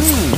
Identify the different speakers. Speaker 1: Mm.